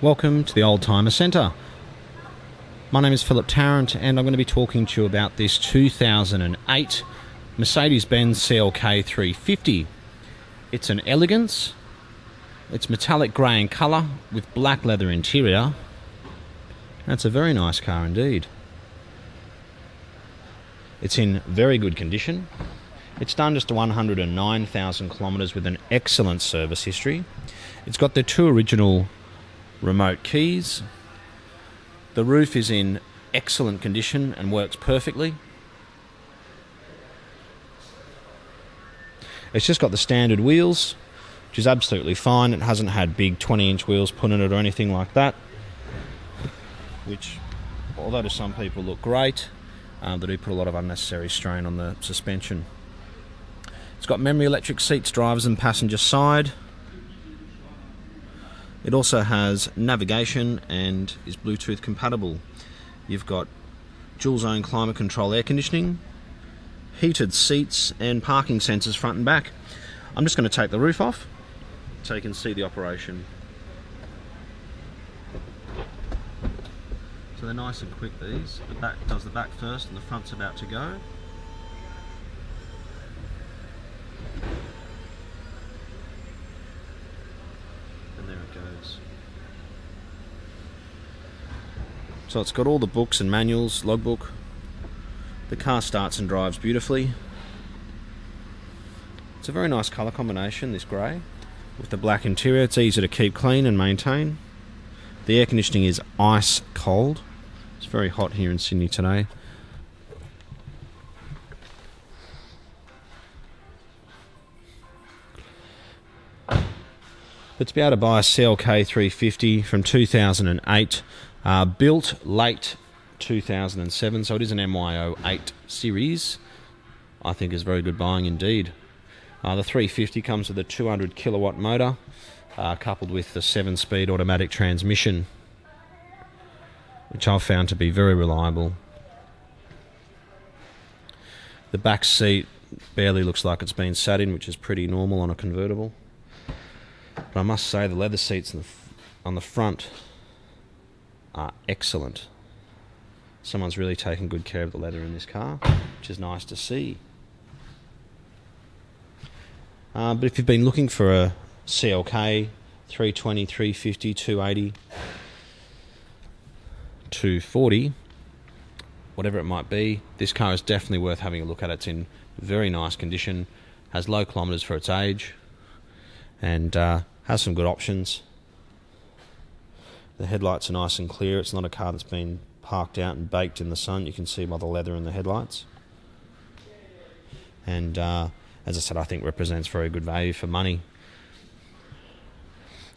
Welcome to the Oldtimer Centre. My name is Philip Tarrant, and I'm going to be talking to you about this 2008 Mercedes Benz CLK 350. It's an elegance, it's metallic grey in colour with black leather interior. That's a very nice car indeed. It's in very good condition. It's done just 109,000 kilometres with an excellent service history. It's got the two original remote keys, the roof is in excellent condition and works perfectly. It's just got the standard wheels, which is absolutely fine. It hasn't had big 20 inch wheels put in it or anything like that, which, although to some people look great, uh, they do put a lot of unnecessary strain on the suspension. It's got memory electric seats, drivers and passenger side. It also has navigation and is Bluetooth compatible. You've got dual zone climate control air conditioning, heated seats, and parking sensors front and back. I'm just going to take the roof off so you can see the operation. So they're nice and quick these. The back does the back first and the front's about to go. Goes. So it's got all the books and manuals, logbook. The car starts and drives beautifully. It's a very nice colour combination, this grey, with the black interior. It's easy to keep clean and maintain. The air conditioning is ice cold. It's very hot here in Sydney today. But to be able to buy a CLK 350 from 2008, uh, built late 2007, so it is an MYO 8 series, I think is very good buying indeed. Uh, the 350 comes with a 200 kilowatt motor, uh, coupled with the 7 speed automatic transmission, which I've found to be very reliable. The back seat barely looks like it's been sat in, which is pretty normal on a convertible. But I must say the leather seats on the, on the front are excellent. Someone's really taken good care of the leather in this car, which is nice to see. Uh, but if you've been looking for a CLK 320, 350, 280, 240, whatever it might be, this car is definitely worth having a look at. It's in very nice condition, has low kilometres for its age, and uh, has some good options. The headlights are nice and clear. It's not a car that's been parked out and baked in the sun. You can see by the leather in the headlights. And uh, as I said, I think represents very good value for money.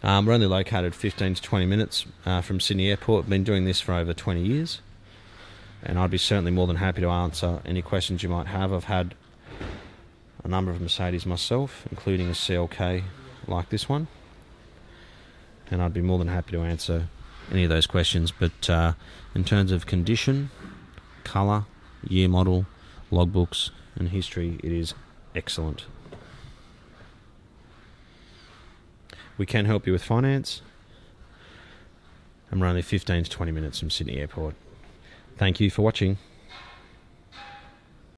Um, we're only located 15 to 20 minutes uh, from Sydney Airport. Been doing this for over 20 years, and I'd be certainly more than happy to answer any questions you might have. I've had a number of Mercedes myself, including a CLK like this one. And I'd be more than happy to answer any of those questions. But uh, in terms of condition, colour, year model, logbooks, and history, it is excellent. We can help you with finance. And we're only 15 to 20 minutes from Sydney Airport. Thank you for watching.